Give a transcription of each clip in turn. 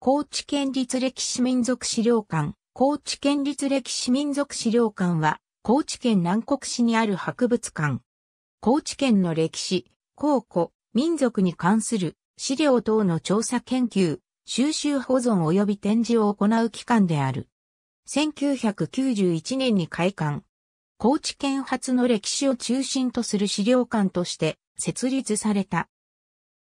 高知県立歴史民族資料館。高知県立歴史民族資料館は、高知県南国市にある博物館。高知県の歴史、考古、民族に関する資料等の調査研究、収集保存及び展示を行う機関である。1991年に開館。高知県初の歴史を中心とする資料館として設立された。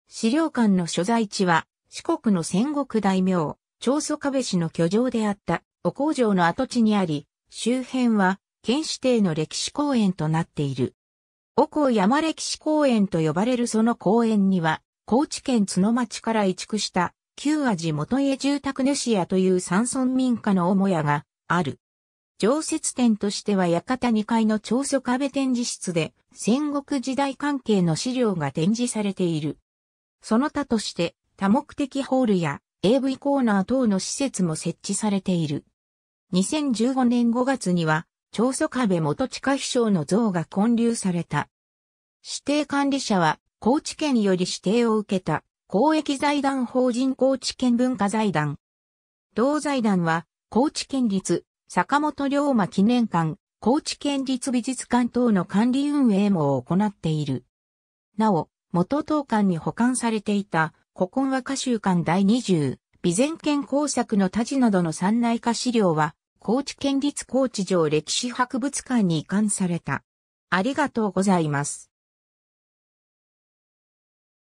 資料館の所在地は四国の戦国大名、長宗我部氏の居城であったお工場の跡地にあり、周辺は県指定の歴史公園となっている。おこ山歴史公園と呼ばれるその公園には、高知県角町から移築した旧味元家住宅主屋という山村民家の母屋がある。常設展としては館2階の長宗壁展示室で戦国時代関係の資料が展示されている。その他として多目的ホールや AV コーナー等の施設も設置されている。2015年5月には、長宗壁元地下秘書の像が建立された。指定管理者は、高知県より指定を受けた、公益財団法人高知県文化財団。同財団は、高知県立、坂本龍馬記念館、高知県立美術館等の管理運営も行っている。なお、元当館に保管されていた、古今和歌集館第20、備前県工作の多字などの山内化資料は、高知県立高知城歴史博物館に移管された。ありがとうございます。